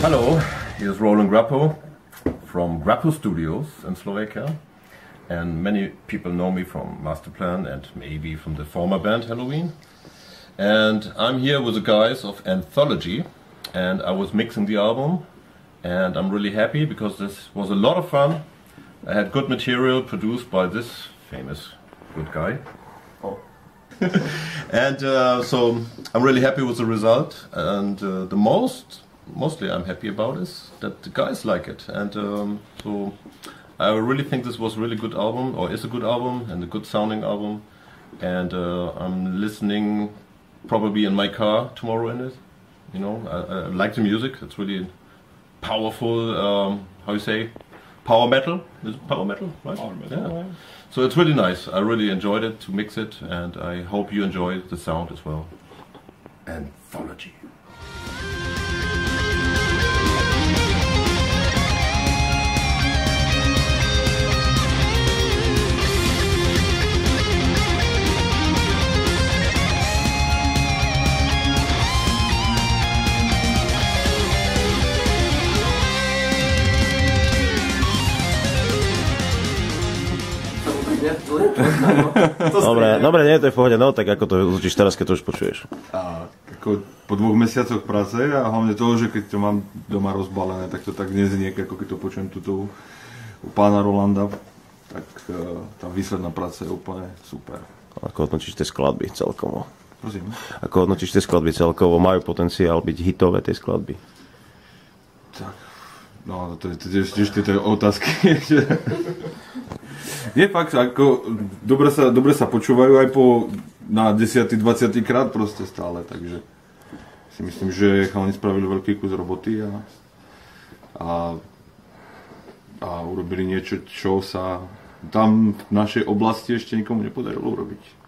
Hello, here's Roland Grapow from Grapow Studios in Slovakia. And many people know me from Masterplan and maybe from the former band Helloween. And I'm here with the guys of Anthology and I was mixing the album and I'm really happy because this was a lot of fun. I had good material produced by this famous good guy. Oh. and uh, so I'm really happy with the result and uh, the most mostly I'm happy about is that the guys like it. And um, so I really think this was a really good album or is a good album and a good sounding album. And uh, I'm listening probably in my car tomorrow in it you know. I, I like the music. It's really powerful um, how you say power metal. Is it power metal right? Power metal, yeah. so it's really nice. I really enjoyed it to mix it and I hope you enjoy the sound as well. Anthology Dobre, dobre, nie, to je v pohode, no tak ako to zvučíš teraz, keď to už počuješ. A ako po dvoch mesiacoch práce a hlavne toho, že keď to mám doma rozbalené, tak to tak neznie, ako keď to počujem tuto u pána Rolanda, tak uh, tá výsledná práca je úplne super. Ako hodnotíš tie skladby celkovo? Prosím. Ako hodnotíš tie skladby celkovo? Majú potenciál byť hitové tie skladby? No to je tiež, tiež tieto otázky. Nie fakt, ako dobre sa, dobre sa počúvajú aj po na 10. 20. krát proste stále, takže si myslím, že chalani spravili veľký kus roboty a, a, a urobili niečo, čo sa tam v našej oblasti ešte nikomu nepodarilo urobiť.